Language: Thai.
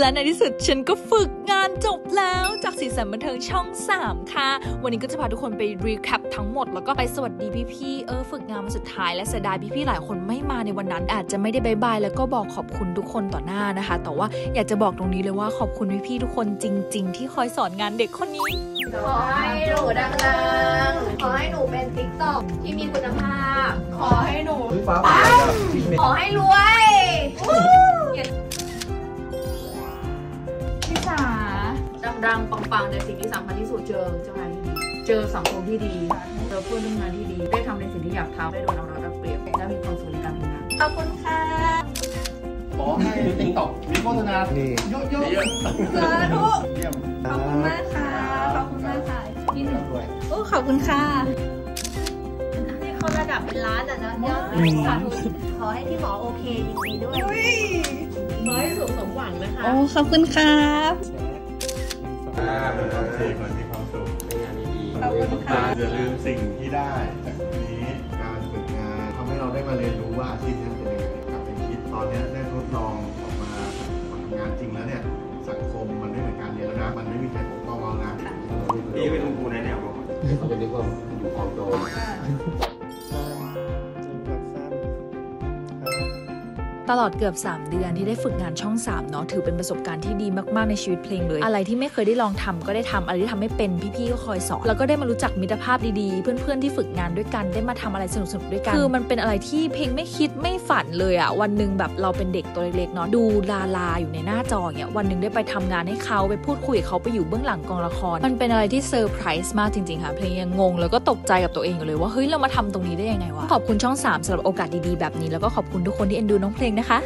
และในที่สุดฉันก็ฝึกงานจบแล้วจากสีสันบันเทิงช่อง 3 ค่ะ วันนี้ก็จะพาทุกคนไป recap ทั้งหมด แล้วก็ไปสวัสดีพี่ๆเออฝึกงานวันสุดท้ายและเสียดายพี่ๆหลายคนไม่มาในวันนั้น อาจจะไม่ได้ bye bye แล้วก็บอกขอบคุณทุกคนต่อหน้านะคะ แต่ว่าอยากจะบอกตรงนี้เลยว่าขอบคุณพี่ๆทุกคนจริง ๆ ที่คอยสอนงานเด็กคนนี้ ขอให้หนูดังๆ ขอให้หนูเป็น TikTok ที่มีคุณภาพ ขอให้หนูฟ้าผ่าเลยอะพี่เมย์ขอให้รวย ดังปังๆในสิ่งที่สำคัญที่สุดเจอเจ้านายที่ดีเจอสังคมที่ดีเจอเพื่อนร่วมงานที่ดี ได้ทำในสิ่งที่อยากทำไม่โดนเอารัดเอาเปรียบและมีความสุขในการทำงานขอบคุณค่ะขอให้ TikTok มีโฆษณานี่เยอะๆสาธุเยี่ยมขอบคุณมากค่ะขอบคุณมากค่ะที่หนึ่งด้วยโอ้ขอบคุณค่ะนี่เขาระดับเป็นล้านอะนะยอดสาธุขอให้พี่หมอโอเคดีด้วยขอให้สุขสมหวังนะคะโอ้ขอบคุณครับ เป็นความสุขมันมีความสุขในงานดีๆขอบคุณค่ะอย่าลืมสิ่งที่ได้จากนี้การฝึกงานทำให้เราได้มาเรียนรู้ว่าอาชีพนี้เป็นยังไงกลับไปคิดตอนนี้ได้ทดลองออกมาทำงานจริงแล้วเนี่ยสังคมมันไม่เหมือนการเรียนแล้วนะมันไม่มีใครปกป้องเรานะนี่เป็นคุณครูแนะแนวบอกเขาจะนึกว่าอยู่คลองโดน ตลอดเกือบ 3 เดือนที่ได้ฝึกงานช่อง3เนาะถือเป็นประสบการณ์ที่ดีมากๆในชีวิตเพลงเลย อะไรที่ไม่เคยได้ลองทำก็ได้ทำอะไรที่ทำไม่เป็นพี่ๆก็คอยสอนแล้วก็ได้มารู้จักมิตรภาพดีๆ เพื่อนๆที่ฝึกงานด้วยกันได้มาทำอะไรสนุกๆด้วยกันคือมันเป็นอะไรที่เพลงไม่คิดไม่ฝันเลยอะวันหนึ่งแบบเราเป็นเด็กตัวเล็กๆเนาะดูดาราอยู่ในหน้าจออย่างเงี้ยวันหนึ่งได้ไปทำงานให้เขาไปพูดคุยกับเขาไปอยู่เบื้องหลังกองละคร มันเป็นอะไรที่เซอร์ไพรส์มากจริงๆค่ะเพลงยังงงแล้วก็ตกใจกับตัวเองอยู่เลยว่าเฮ้ยเรามาทำตรงนี้ได้ยังไงวะขอบคุณช่อง 3สำหรับโอกาสดีๆแบบนี้แล้วก็ขอบคุณทุกคนที่เอ็นดูน้องเพลงนะคะ